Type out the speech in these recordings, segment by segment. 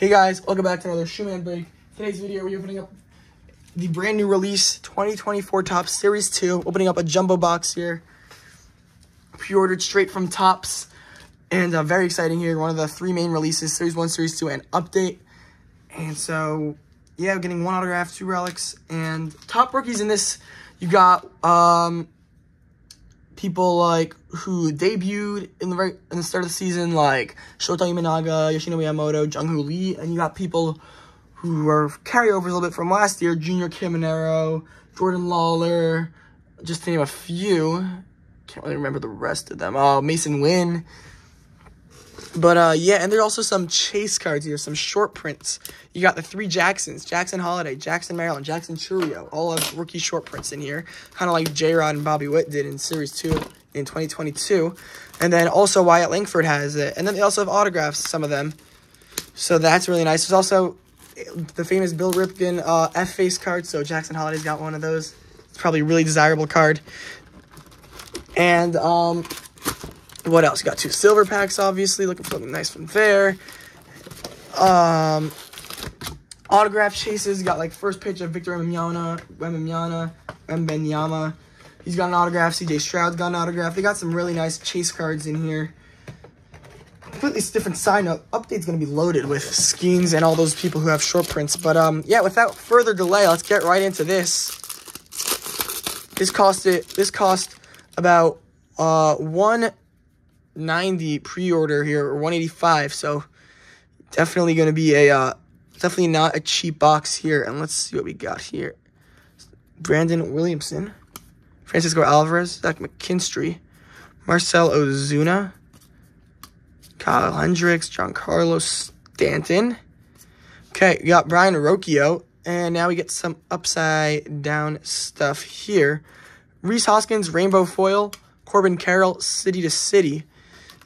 Hey guys, welcome back to another Shuman Break. Today's video, we're opening up the brand new release 2024 Topps Series 2. Opening up a jumbo box here. Pre-ordered straight from Topps. And uh, very exciting here. One of the three main releases, Series 1, Series 2, and Update. And so, yeah, getting one autograph, two relics. And top rookies in this, you got um, people like who debuted in the right in the start of the season, like Shota Imanaga, Yoshinobu Yamamoto, Jung-Hoo Lee, and you got people who are carryovers a little bit from last year, Junior Caminero, Jordan Lawlar, just to name a few. Can't really remember the rest of them. Oh, Mason Winn. But uh, yeah, and there's also some chase cards here, some short prints. You got the three Jacksons, Jackson Holliday, Jackson Maryland, Jackson Chourio, all of rookie short prints in here, kind of like J-Rod and Bobby Witt did in Series 2 in 2022. And then also Wyatt Langford has it. And then they also have autographs, some of them. So that's really nice. There's also the famous Bill Ripken uh, F-face card, so Jackson Holliday's got one of those. It's probably a really desirable card. And um, what else? Got two silver packs, obviously. Looking for something nice from there. Um, autograph chases. Got like first pitch of Victor Wembanyama, Wembanyama, Wembanyama. He's got an autograph. CJ Stroud's got an autograph. They got some really nice chase cards in here. Completely different sign up. Update's going to be loaded with Skenes and all those people who have short prints. But um, yeah, without further delay, let's get right into this. This cost it. This cost about uh one 90 pre-order here or 185 so definitely going to be a uh, definitely not a cheap box here and let's see what we got here. Brandon williamson francisco alvarez zach mckinstry marcel ozuna kyle hendricks giancarlo stanton. Okay we got brayan rocchio and now we get some upside down stuff here. Rhys hoskins rainbow foil corbin carroll city to city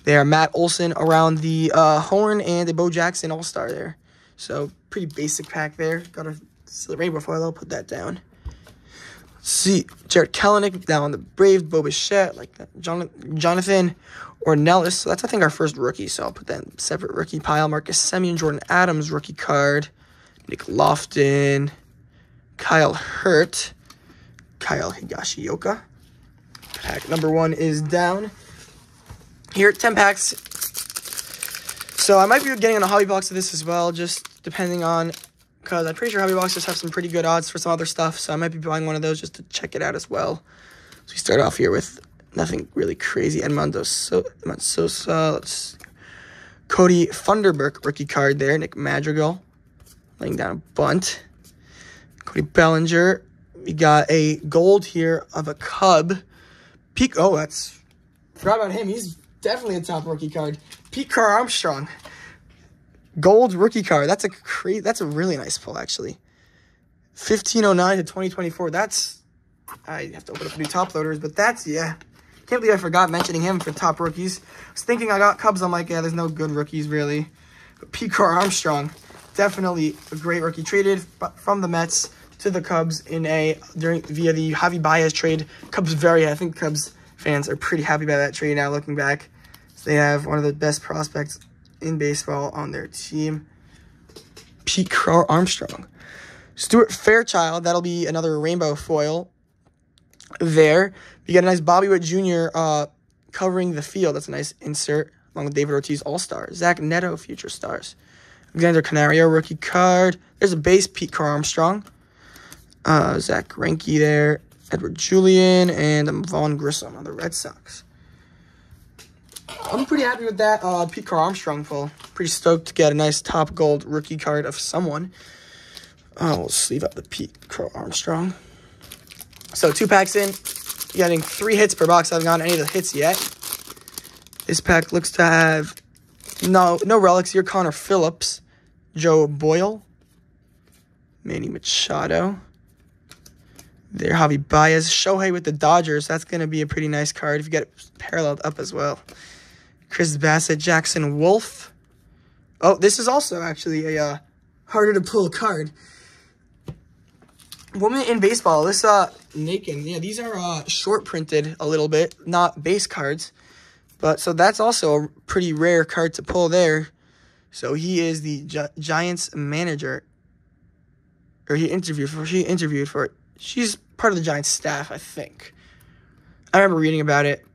there. Matt Olson around the uh, horn and a Bo Jackson All-Star there. So pretty basic pack there. Got a rainbow foil. I'll put that down. Let's see, Jarred Kelenic down the Braves, Bo Bichette, like that. Jonathan Ornelas. So that's, I think, our first rookie. So I'll put that in separate rookie pile. Marcus Semien, Jordan Adams, rookie card. Nick Loftin, Kyle Hurt, Kyle Higashioka. Pack number one is down here 10 packs. So I might be getting on a hobby box of this as well, just depending on, because I'm pretty sure hobby boxes have some pretty good odds for some other stuff, so I might be buying one of those just to check it out as well. So we start off here with nothing really crazy. Edmundo so Sosa, Cody Funderburk rookie card there. Nick Madrigal laying down a bunt. Cody Bellinger. We got a gold here of a Cub. Peak. Oh, that's forgot about him. He's definitely a top rookie card. Pete Crow Armstrong. Gold rookie card. That's a crazy, that's a really nice pull, actually. 1509 to 2024. That's, I have to open up new top loaders, but that's, yeah. Can't believe I forgot mentioning him for top rookies. I was thinking I got Cubs. I'm like, yeah, there's no good rookies, really. But Pete Crow Armstrong, definitely a great rookie. Traded from the Mets to the Cubs in a, during, via the Javi Baez trade. Cubs very, I think Cubs fans are pretty happy about that trade now looking back. They have one of the best prospects in baseball on their team, Pete Crow Armstrong. Stuart Fairchild, that'll be another rainbow foil there. You got a nice Bobby Witt Jr. Uh, covering the field. That's a nice insert along with David Ortiz All-Star. Zach Neto, Future Stars. Alexander Canario, rookie card. There's a base, Pete Crow Armstrong. Uh, Zack Greinke there. Edouard Julien and Vaughn Grissom on the Red Sox. I'm pretty happy with that uh, Pete Crow Armstrong pull. Pretty stoked to get a nice top gold rookie card of someone. Oh, we'll sleeve up the Pete Crow Armstrong. So two packs in, getting three hits per box. I haven't gotten any of the hits yet. This pack looks to have no no relics here. Connor Phillips, Joe Boyle, Manny Machado. There, Javi Baez, Shohei with the Dodgers. That's going to be a pretty nice card if you get it paralleled up as well. Chris Bassitt, Jackson Wolf. Oh, this is also actually a uh, harder to pull card. Woman in baseball, this uh Nakken. Yeah, these are uh short printed a little bit, not base cards. But so that's also a pretty rare card to pull there. So he is the Gi- Giants manager. Or he interviewed for, she interviewed for, she's part of the Giants staff, I think. I remember reading about it,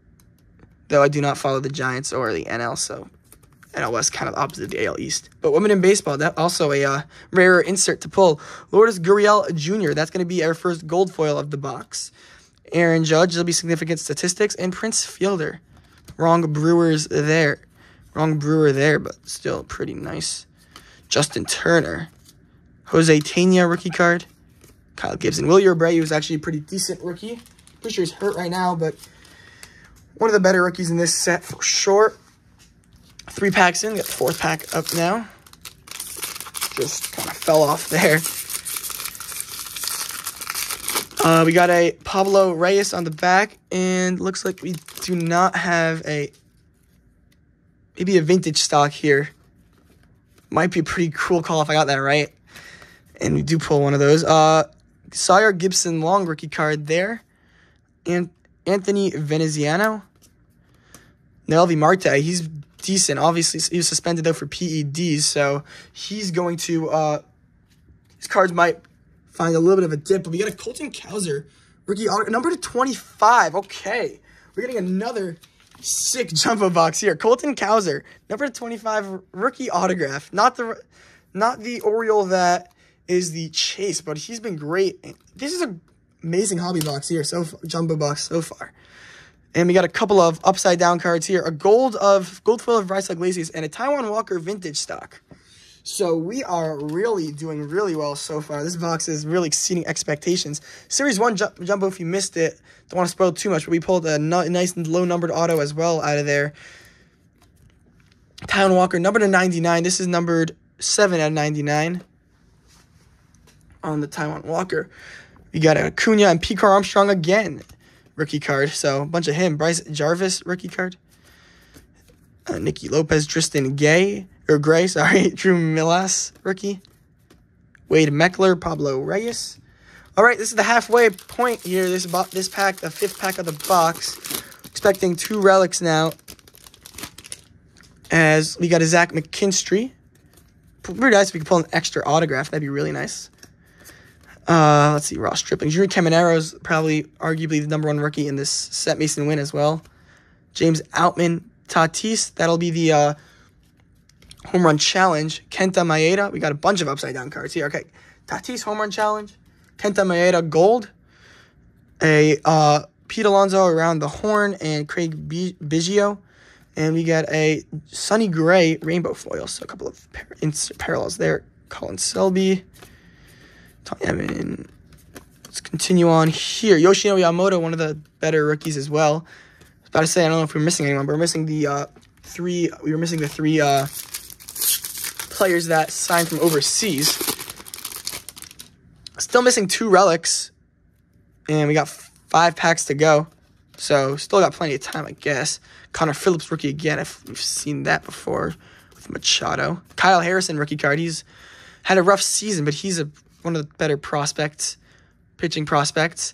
though I do not follow the Giants or the NL, so NL West kind of opposite the AL East. But women in baseball, that also a uh, rare insert to pull. Lourdes Gurriel Jr., that's going to be our first gold foil of the box. Aaron Judge, there'll be significant statistics, and Prince Fielder. Wrong Brewers there. Wrong Brewer there, but still pretty nice. Justin Turner. Jose Tena rookie card. Kyle Gibson. Willie Abreu was actually a pretty decent rookie. Pretty sure he's hurt right now, but one of the better rookies in this set for sure. Three packs in, got the fourth pack up now. Just kind of fell off there. Uh, we got a Pablo Reyes on the back, and looks like we do not have a maybe a vintage stock here. Might be a pretty cool call if I got that right. And we do pull one of those. Uh, Sawyer Gipson long rookie card there. And Anthony Veneziano. Noelvi Marte, he's decent. Obviously, he was suspended though for PEDs, so he's going to. Uh, his cards might find a little bit of a dip, but we got a Colton Cowser rookie number to 25. Okay, we're getting another sick jumbo box here. Colton Cowser, number to 25 rookie autograph. Not the not the Oriole that is the chase, but he's been great. This is an amazing hobby box here, so jumbo box so far. And we got a couple of upside down cards here. A gold of gold foil of Bryce Iglesias and a Taijuan Walker vintage stock. So we are really doing really well so far. This box is really exceeding expectations. Series 1 Jumbo, if you missed it, don't want to spoil too much, but we pulled a nice low-numbered auto as well out of there. Taijuan Walker, number to 99. This is numbered 7 out of 99 on the Taijuan Walker. We got a Acuna and P. Car Armstrong again rookie card. So a bunch of him. Bryce Jarvis rookie card. Uh, Nicky Lopez, Tristan Gay, or Gray, sorry. Drew Millas rookie. Wade Meckler, Pablo Reyes. All right, this is the halfway point here. This this pack, the fifth pack of the box. Expecting two relics now. As we got a Zach McKinstry. Pretty nice if we could pull an extra autograph. That'd be really nice. Uh, let's see, Ross Stripling. Junior Caminero's probably arguably the number one rookie in this set Mason Winn as well. James Outman, Tatis, that'll be the uh, home run challenge. Kenta Maeda, we got a bunch of upside down cards here. Okay, Tatis home run challenge. Kenta Maeda gold. A uh, Pete Alonso around the horn and Craig Biggio. And we got a Sonny Gray rainbow foil. So a couple of par parallels there. Colin Selby. I mean, let's continue on here. Yoshino Yamamoto, one of the better rookies as well. I was about to say, I don't know if we're missing anyone, but we're missing the uh, three. We were missing the three uh, players that signed from overseas. Still missing two relics, and we got five packs to go. So still got plenty of time, I guess. Connor Phillips rookie again. If we've seen that before with Machado. Kyle Harrison rookie card. He's had a rough season, but he's a one of the better prospects, pitching prospects.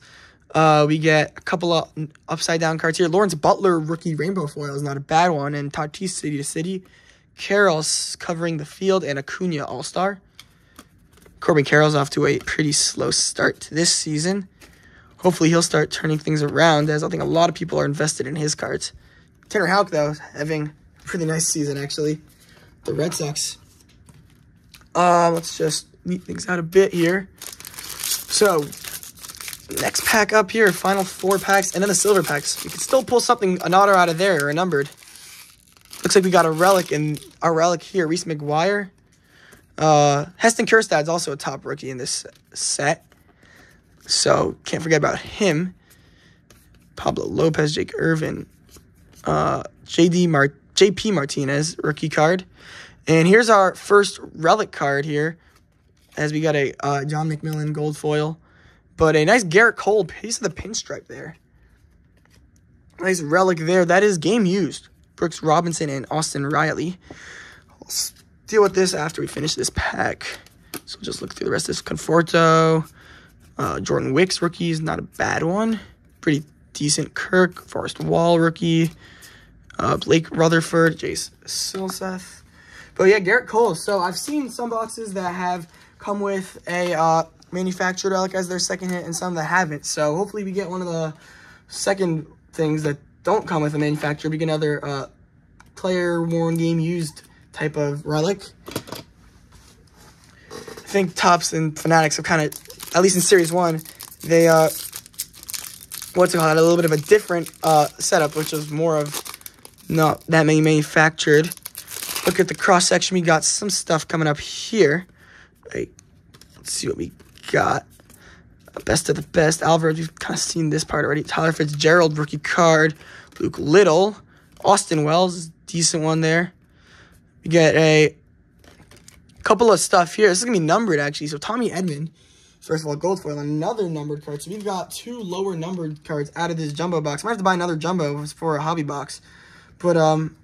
Uh, we get a couple of upside down cards here. Lawrence Butler rookie rainbow foil is not a bad one, and Tatis City to City. Carroll's covering the field, and Acuna All Star. Corbin Carroll's off to a pretty slow start this season. Hopefully, he'll start turning things around, as I think a lot of people are invested in his cards. Tanner Houck, though, having a pretty nice season, actually. The Red Sox. Uh, let's just neat things out a bit here. So, next pack up here, final four packs, and then the silver packs. We can still pull something, an auto out of there, or a numbered. Looks like we got a relic in our relic here. Reese McGuire. Uh, Heston Kjerstad's also a top rookie in this set. So, can't forget about him. Pablo Lopez, Jake Irvin, uh, JD Mar- JP Martinez, rookie card. And here's our first relic card here as we got a uh, John McMillon gold foil. But a nice Gerrit Cole piece of the pinstripe there. Nice relic there. That is game used. Brooks Robinson and Austin Riley. I'll deal with this after we finish this pack. So just look through the rest of this. Conforto. Uh, Jordan Wicks rookies. Not a bad one. Pretty decent. Kirk. Forrest Wall rookie. Uh, Blake Rutherford. Jace Silseth. But yeah, Gerrit Cole. So I've seen some boxes that have come with a uh, manufactured relic as their second hit and some that haven't. So hopefully we get one of the second things that don't come with a manufacturer. We get another uh, player worn game used type of relic. I think Topps and Fanatics have kind of, at least in Series 1, they, uh, what's it called, a little bit of a different uh, setup, which is more of not that many manufactured. Look at the cross section. We got some stuff coming up here. Let's see what we got. Best of the best. Alvarez, we've kind of seen this part already. Tyler Fitzgerald, rookie card. Luke Little. Austin Wells, decent one there. We get a couple of stuff here. This is going to be numbered, actually. So Tommy Edman, first of all, gold foil, another numbered card. So we've got two lower numbered cards out of this jumbo box. Might have to buy another jumbo for a hobby box. But um,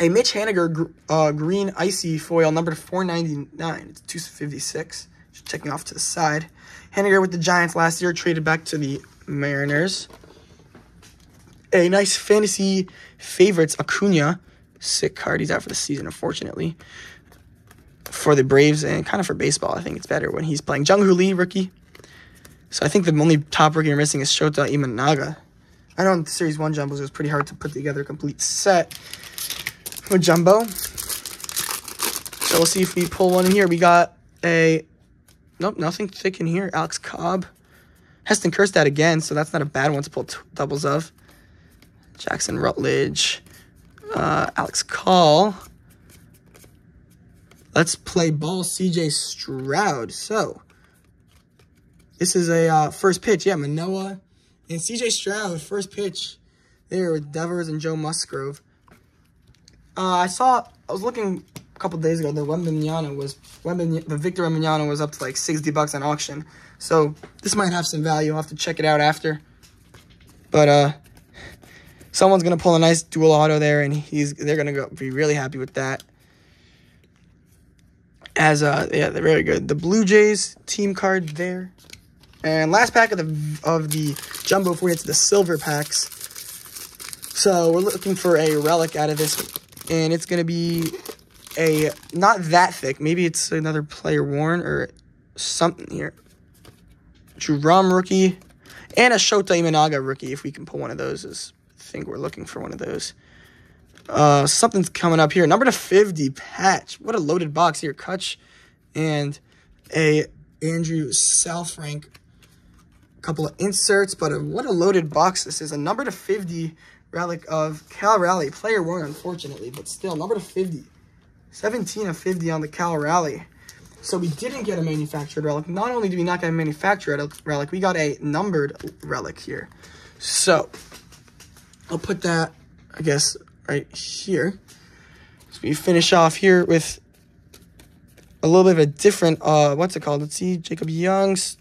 a Mitch Haniger uh, green icy foil, number 499. It's 256. Just checking off to the side. Haniger with the Giants last year, traded back to the Mariners. A nice fantasy favorites, Acuna. Sick card. He's out for the season, unfortunately. For the Braves and kind of for baseball, I think it's better when he's playing. Jung Hoo Lee, rookie. So I think the only top rookie we're missing is Shota Imanaga. I know in Series 1 Jumbles it was pretty hard to put together a complete set with Jumbo. So we'll see if we pull one in here. We got a... Nope, nothing thick in here. Alex Cobb. Heston Kjerstad again, so that's not a bad one to pull doubles of. Jackson Rutledge. Uh, Alex Call. Let's play ball CJ Stroud. So, this is a uh, first pitch. Yeah, Manoah and CJ Stroud, first pitch there with Devers and Joe Musgrove. Uh, I saw, I was looking a couple days ago, the Wembanyama was, Wembanyama, the Victor Wembanyama was up to like 60 bucks on auction. So this might have some value. I'll have to check it out after. But uh, someone's going to pull a nice dual auto there, and he's they're going to be really happy with that. As, uh, yeah, they're very good. The Blue Jays team card there. And last pack of the of the jumbo before we get to the silver packs. So we're looking for a relic out of this, and it's gonna be a not that thick. Maybe it's another player worn or something here. Juram rookie and a Shota Imanaga rookie. If we can pull one of those, is I think we're looking for one of those. Uh, something's coming up here. Number to 50 patch. What a loaded box here. Kutch and a Andrew Saalfrank couple of inserts, but a, what a loaded box this is. A number to 50 relic of Cal Raleigh. Player one, unfortunately, but still, number to 50. 17 of 50 on the Cal Raleigh. So we didn't get a manufactured relic. Not only did we not get a manufactured relic, we got a numbered relic here. So, I'll put that, I guess, right here. So we finish off here with a little bit of a different, uh, what's it called? Let's see, Jacob Young's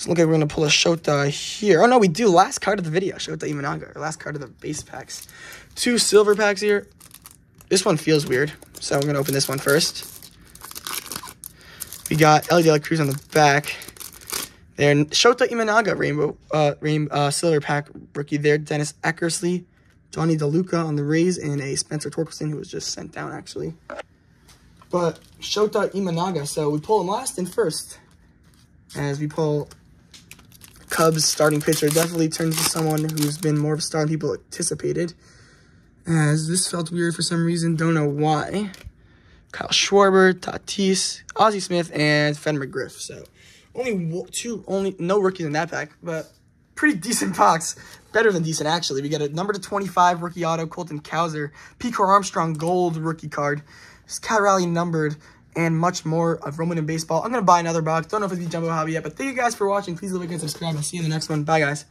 so look like we're going to pull a Shota here. Oh, no, we do. Last card of the video. Shota Imanaga. Last card of the base packs. Two silver packs here. This one feels weird. So I'm going to open this one first. We got La Cruz on the back. There, Shota Imanaga rainbow, uh, rainbow, uh, silver pack rookie there. Dennis Eckersley, Johnny DeLuca on the Rays, and a Spencer Torkelson who was just sent down actually. But Shota Imanaga, so we pull him last and first as we pull Cubs starting pitcher definitely turns to someone who's been more of a star than people anticipated. As this felt weird for some reason, don't know why. Kyle Schwarber, Tatis, Ozzie Smith, and Fen McGriff. So only two, only no rookies in that pack, but pretty decent box. Better than decent, actually. We got a number to 25 rookie auto, Colton Cowser, Pico Armstrong gold rookie card. This Cal Raleigh numbered and much more of Roman and baseball. I'm going to buy another box. Don't know if it's the Jumbo Hobby yet, but thank you guys for watching. Please like and subscribe. I'll see you in the next one. Bye, guys.